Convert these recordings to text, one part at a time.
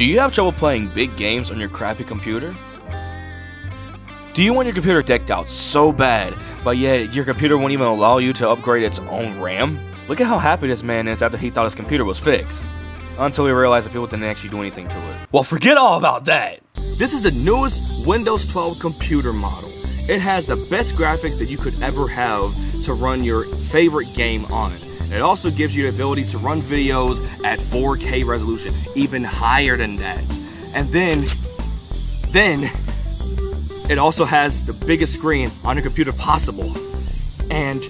Do you have trouble playing big games on your crappy computer? Do you want your computer decked out so bad, but yet your computer won't even allow you to upgrade its own RAM? Look at how happy this man is after he thought his computer was fixed. Until he realized that people didn't actually do anything to it. Well, forget all about that! This is the newest Windows 12 computer model. It has the best graphics that you could ever have to run your favorite game on it. It also gives you the ability to run videos at 4K resolution, even higher than that. And then, then, it also has the biggest screen on your computer possible. And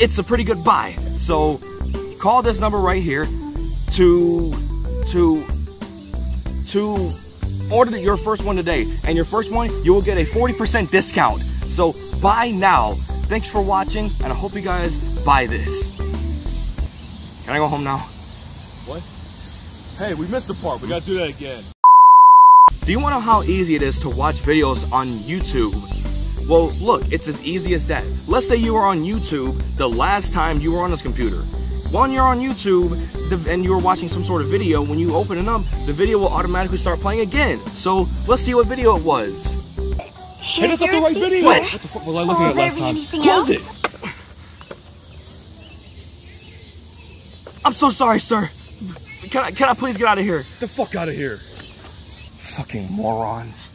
it's a pretty good buy. So call this number right here to, to, to order your first one today. And your first one, you will get a 40% discount. So buy now. Thanks for watching, and I hope you guys buy this. Can I go home now? What? Hey, we missed a part. We gotta do that again. Do you want to know how easy it is to watch videos on YouTube? Well, look, it's as easy as that. Let's say you were on YouTube the last time you were on this computer. When you're on YouTube and you're watching some sort of video, when you open it up, the video will automatically start playing again. So let's see what video it was. Hey, that's not the right video! What? What the fuck was I looking Oh, at last time? Close else? it! I'm so sorry, sir. Can I, can I please get out of here? Get the fuck out of here. Fucking morons.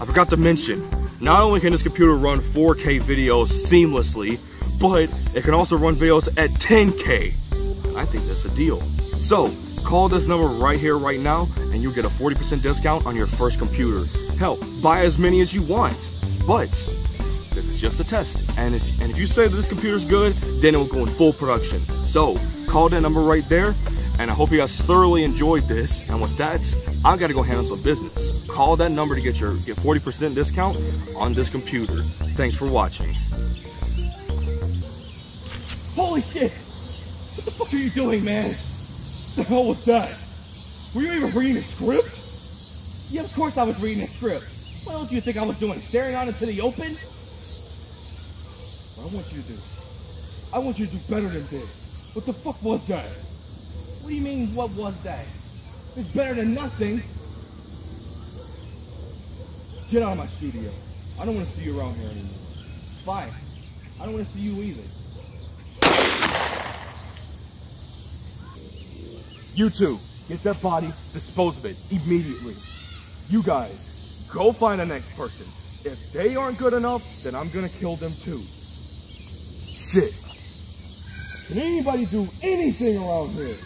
I forgot to mention, not only can this computer run 4K videos seamlessly, but it can also run videos at 10K. I think that's a deal. So, call this number right here, right now, and you'll get a 40% discount on your first computer. Hell, buy as many as you want. But, this is just a test. And if, and if you say that this computer's good, then it will go in full production. So, call that number right there, and I hope you guys thoroughly enjoyed this. And with that, I gotta go handle some business. Call that number to get your get 40% discount on this computer. Thanks for watching. Holy shit! What the fuck are you doing, man? What the hell was that? Were you even reading a script? Yeah, of course I was reading a script. What else do you think I was doing? Staring out into the open? What I want you to do. I want you to do better than this. What the fuck was that? What do you mean, what was that? It's better than nothing. Get out of my studio. I don't want to see you around here anymore. Fine. I don't want to see you either. You two, get that body, dispose of it immediately. You guys, go find the next person. If they aren't good enough, then I'm gonna kill them too. Shit. Can anybody do anything around here?